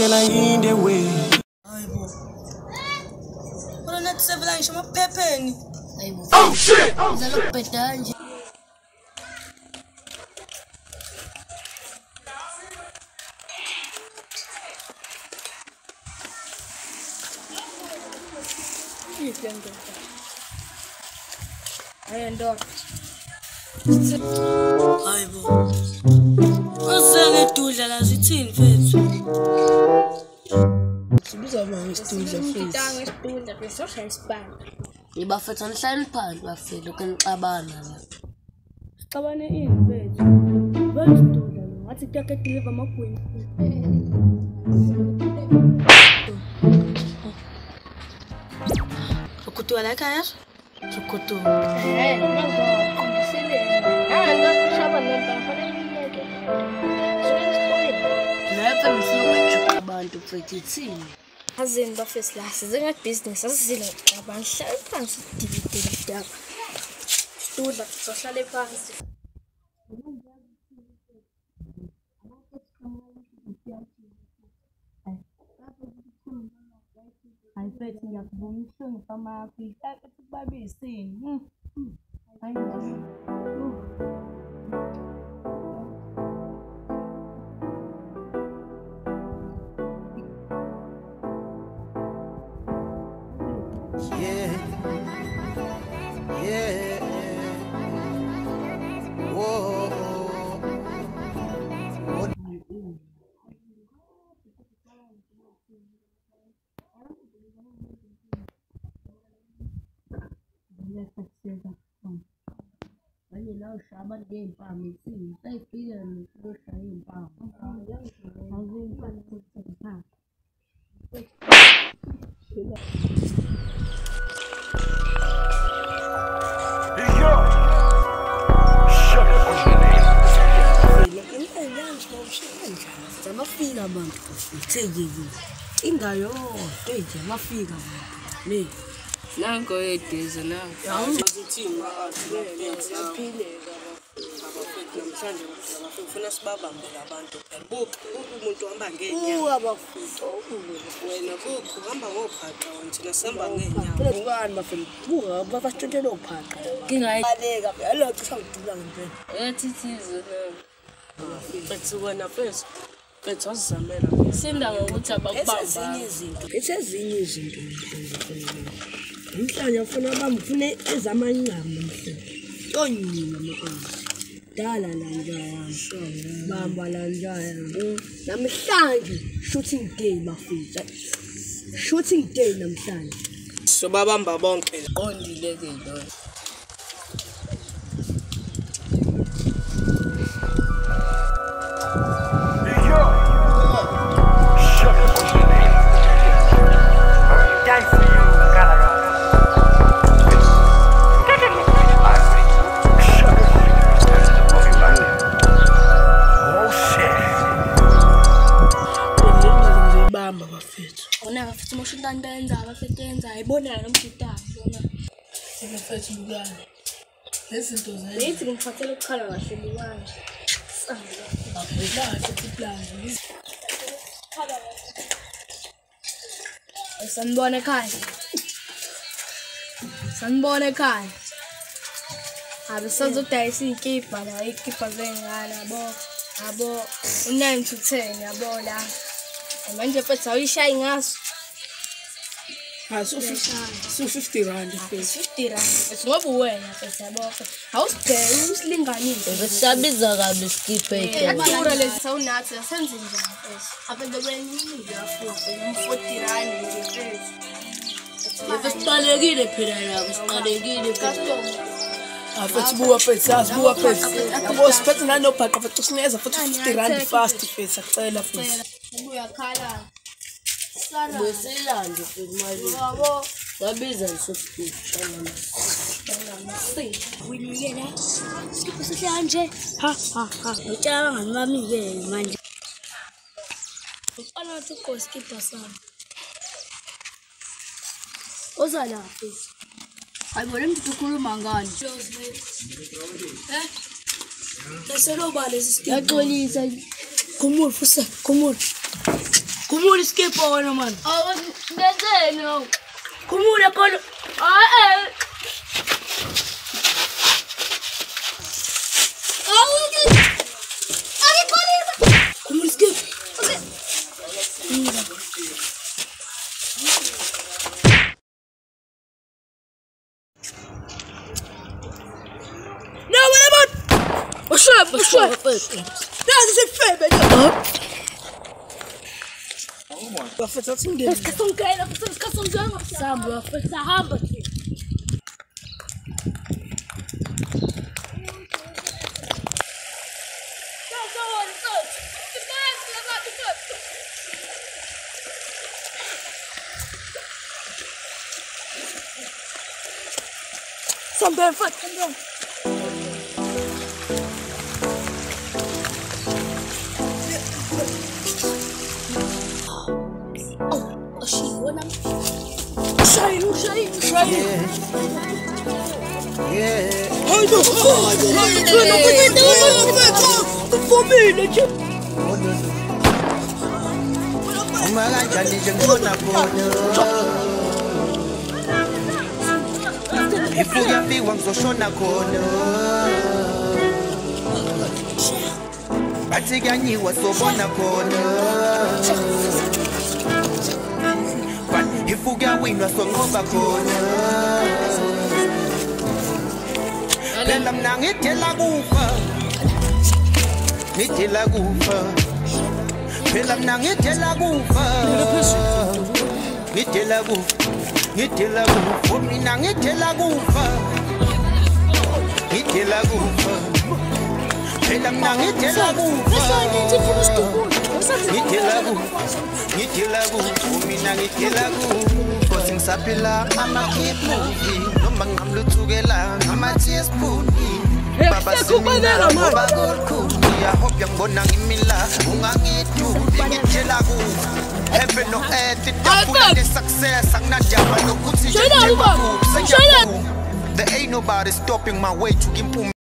Angela in the way. Aibo. Wala na tusevela ngisho amaphephe ni. Aibo. Oh shit. Oh shit. Uzalokubheda nje. ayendota hayi sibiza ba ngesidudla fethu ibafethu anihlali phansi bafethu kanixabana la xabane ini fethu basidudla ngathi kuyake deliver amagwini ukutuka la ekhaya ukutuka lapha ngifuna ukujuka abantu mfethu ithini Hazırda fesle hazırda business hazırda ben şarpan dili dili der. Dur da sosyal yaparız. Às vezes tinha bonito, não tomava, e tá tudo babicinho. Hum, hum. Ai, meu Deus. Manje la ushaya abantu ngey'mpawu ithini sayifika nokushaya iy'mpawu amafika abantu ithekile inga yodwa nje amafika abantu ne nanko eduze nankoyaphileka namhlanje ufuna sibabambele abantu buku umuntu uhamba ngeenyawena buku uhamba ngoobhaqa thina sihamba ngeenyawobanibafasithontele oobhaqa ngingabaleka alocisha ngidula ngempela yathithize etsukana phezu bethozizamela sinda ngokuthi abakubambaesezinye izinto esezinye izinto Namhlanje ufuna bami ufune ezamancamu namhlanje. Tonini makonzi. Dala la njaya. Bamba la njaya. Namhlanje shooting day bafika. Shooting day namhlanje. Sobabamba bonke. Qondile ke lo. Bona bafethu bukani lezinto leyithi ngimfathele ukukhala kahle bukanje zayilahle kuplani sanibona ekhaya sanibona ekhaya abe sazodayisa iy'kibha la iy'kibha zey'ngane yabo yabo u-nine to ten yabo la manje fethu awuyishayi ngaso Ah, so, 50, so 50 rand hivi. 50 rand. Sababu wewe pesa Hauste usilinganishe. Pesa biza kabisa kipeke. Hata ura lezi sauna hata sasa nzinja. Hapa ndio nyingi afu hapo 40 rand ndio pesa. Usipalegile pera yako, usipalegile pesa. Afetsi bua fetsi, as bua fetsi. Abo siphethe nani ophaka, fetsi sineza futhi 50 rand fast fetsi, akucela fetsi. kala. sana. Mesela anca Bravo. Da bizden sus ki. Williere. Sıkısı anca. Ha ha ha. Uçağım mami ye manje. Ana tuko skita sana. O zaman Ay böyle mi tutukuru mangani? Nasıl o balesi? Ya kolisa. Kumur fısa kumur. Khumula khumula iskipho wena mani Awu ngenzeni awu. khumula khona Hayi. Awu ke. Akikhonisa. khumula iskipho No, wena mani ushebe ushebe nazi sifebe bafetha athi ngene Kasongena futhi kasongena. samba afetha hamba samba wanam kono Batiganyiwa sobona kono But if ukuyawinwa sonqoba khona. Phela mina ngidela kufa. Ngidela kufa. Phela mina ngidela kufa. Ngidela kufa ngidela kufa. Mina ngidela kufa. Ngidela kufa. Phela mina ngidela kufa ngithelaku ngithelaku umina ngithelaku cause ngisaphila ama-keep movie noma ngingamluthukela ngama-teaspoon baba simina ngoba kolukhulu yahope yangibona ngimila ungangiduli ngithelaku heaven no earth itafuna ne-success anginandaba nokuthi njenjengakuphi senjau There ain't nobody stopping my way to implement